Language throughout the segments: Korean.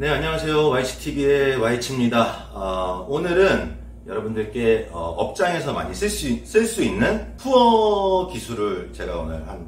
네, 안녕하세요. YCTV의 Y치입니다. 어, 오늘은 여러분들께 어, 업장에서 많이 쓸 수, 쓸수 있는 pour 기술을 제가 오늘 한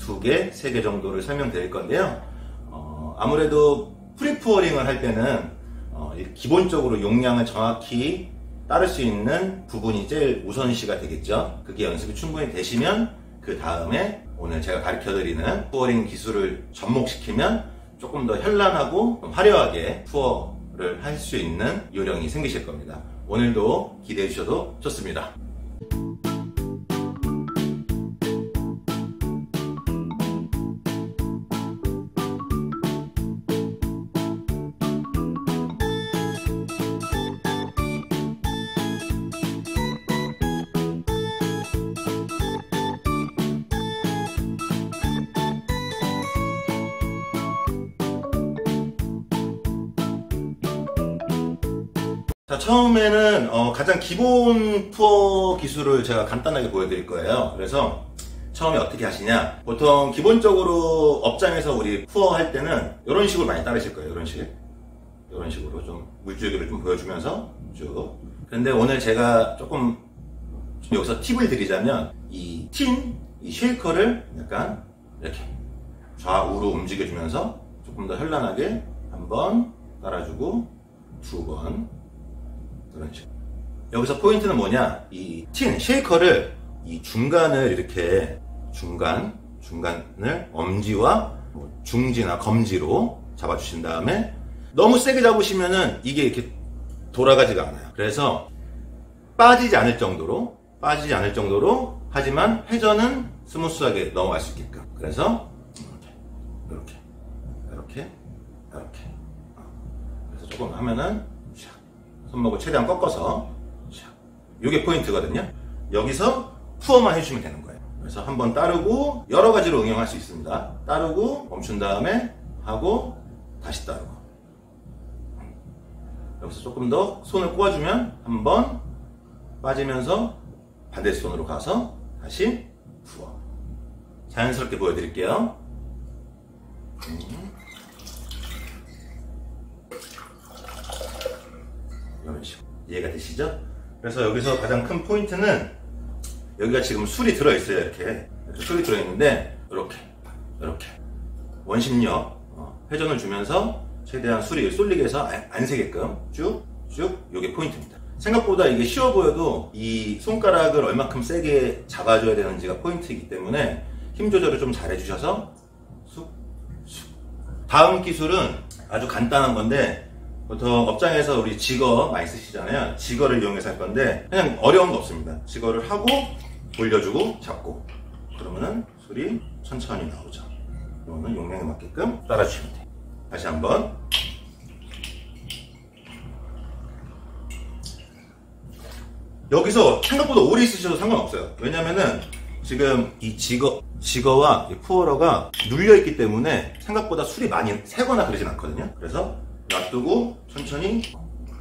두 개, 세 개 정도를 설명드릴 건데요. 어, 아무래도 free pouring을 할 때는 어, 기본적으로 용량을 정확히 따를 수 있는 부분이 제일 우선시가 되겠죠. 그게 연습이 충분히 되시면 그 다음에 오늘 제가 가르쳐 드리는 pouring 기술을 접목시키면 조금 더 현란하고 화려하게 투어를 할 수 있는 요령이 생기실 겁니다. 오늘도 기대해 주셔도 좋습니다. 자, 처음에는 어, 가장 기본 푸어 기술을 제가 간단하게 보여드릴 거예요. 그래서 처음에 어떻게 하시냐? 보통 기본적으로 업장에서 우리 푸어 할 때는 이런 식으로 많이 따르실 거예요. 이런 식. 이런 식으로 좀 물줄기를 좀 보여주면서 쭉. 근데 오늘 제가 조금 좀 여기서 팁을 드리자면 이 틴, 이 쉐이커를 약간 이렇게 좌우로 움직여주면서 조금 더 현란하게 한번 따라주고 두 번, 그런 식으로. 여기서 포인트는 뭐냐? 이 tin, 쉐이커를 이 중간을 이렇게 중간, 중간을 엄지와 뭐 중지나 검지로 잡아주신 다음에 너무 세게 잡으시면은 이게 이렇게 돌아가지가 않아요. 그래서 빠지지 않을 정도로, 빠지지 않을 정도로 하지만 회전은 스무스하게 넘어갈 수 있게끔. 그래서 이렇게, 이렇게, 이렇게, 이렇게. 그래서 조금 하면은 손목을 최대한 꺾어서 이게 포인트거든요. 여기서 푸어만 해주시면 되는 거예요. 그래서 한번 따르고 여러 가지로 응용할 수 있습니다. 따르고 멈춘 다음에 하고 다시 따르고 여기서 조금 더 손을 꼬아주면 한번 빠지면서 반대 손으로 가서 다시 푸어 자연스럽게 보여드릴게요. 이런 식으로 이해가 되시죠? 그래서 여기서 가장 큰 포인트는 여기가 지금 술이 들어있어요 이렇게, 술이 들어있는데 이렇게 이렇게 원심력 어, 회전을 주면서 최대한 술이 쏠리게 해서 안 새게끔 쭉쭉 이게 포인트입니다 생각보다 이게 쉬워 보여도 이 손가락을 얼마큼 세게 잡아줘야 되는지가 포인트이기 때문에 힘 조절을 좀 잘 해주셔서 쑥, 쑥. 다음 기술은 아주 간단한 건데 보통 업장에서 우리 직어 많이 쓰시잖아요. 직어를 이용해서 할 건데 그냥 어려운 거 없습니다. 직어를 하고 돌려주고 잡고 그러면은 소리 천천히 나오죠. 이거는 용량에 맞게끔 따라주시면 돼요. 다시 한번 여기서 생각보다 오래 있으셔도 상관없어요. 왜냐면은 지금 이 직어, 직어와 이 푸어러가 눌려있기 때문에 생각보다 술이 많이 새거나 그러진 않거든요. 그래서 놔두고 천천히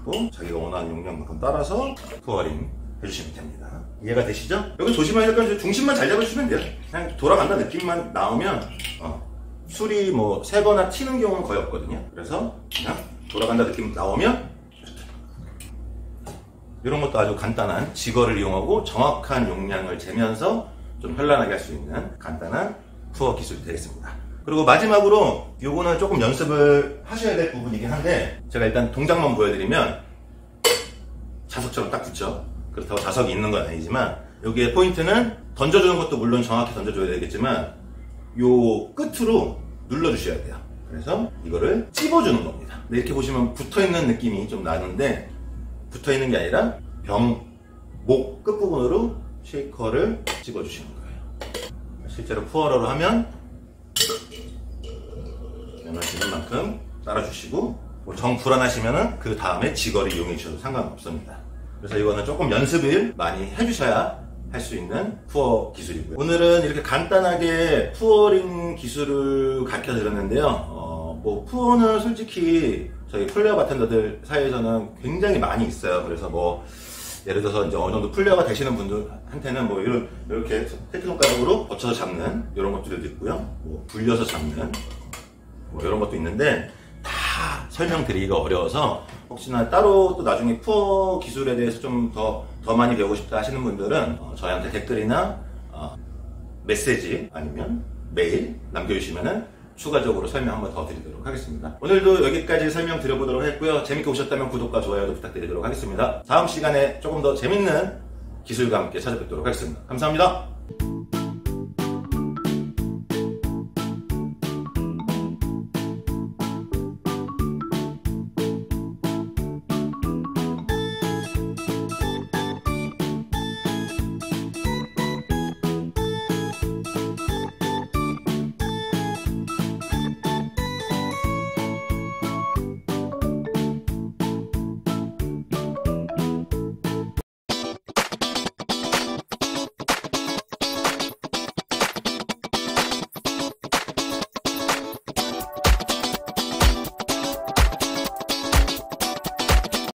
또 자기가 원하는 용량만큼 따라서 푸어링 해주시면 됩니다. 이해가 되시죠? 여기 조심하실 건 중심만 잘 잡아주시면 돼요. 그냥 돌아간다 느낌만 나오면 어, 술이 뭐 새거나 튀는 경우는 거의 없거든요. 그래서 그냥 돌아간다 느낌 나오면 이렇게 이런 것도 아주 간단한 직어를 이용하고 정확한 용량을 재면서 좀 현란하게 할 수 있는 간단한 푸어 기술이 되겠습니다. 그리고 마지막으로 요거는 조금 연습을 하셔야 될 부분이긴 한데 제가 일단 동작만 보여드리면 자석처럼 딱 붙죠? 그렇다고 자석이 있는 건 아니지만 여기에 포인트는 던져주는 것도 물론 정확히 던져줘야 되겠지만 요 끝으로 눌러주셔야 돼요. 그래서 이거를 찝어주는 겁니다. 이렇게 보시면 붙어있는 느낌이 좀 나는데 붙어있는 게 아니라 병, 목 끝부분으로 쉐이커를 찝어주시는 거예요. 실제로 푸어러로 하면 원하시는 만큼 따라주시고 뭐정 불안하시면은 그 다음에 직거를 이용해 주셔도 상관없습니다. 그래서 이거는 조금 연습을 많이 해주셔야 할 수 있는 pour 기술이고요. 오늘은 이렇게 간단하게 pouring 기술을 가르쳐 드렸는데요. 어, 뭐 pour는 솔직히 저희 플레이어 바텐더들 사이에서는 굉장히 많이 있어요. 그래서 뭐 예를 들어서 이제 어느 정도 플레이어가 되시는 분들한테는 뭐 이런 이렇게 새끼손가락으로 받쳐서 잡는 이런 것들도 있고요. 뭐 불려서 잡는 뭐 이런 것도 있는데 다다 설명드리기가 어려워서 혹시나 따로 또 나중에 pour 기술에 대해서 좀더더 많이 배우고 싶다 하시는 분들은 어, 저희한테 댓글이나 어, 메시지 아니면 메일 남겨주시면은 추가적으로 설명 한번 더 드리도록 하겠습니다. 오늘도 여기까지 설명 드려보도록 했고요. 재밌게 보셨다면 구독과 좋아요도 부탁드리도록 하겠습니다. 다음 시간에 조금 더 재밌는 기술과 함께 찾아뵙도록 하겠습니다. 감사합니다.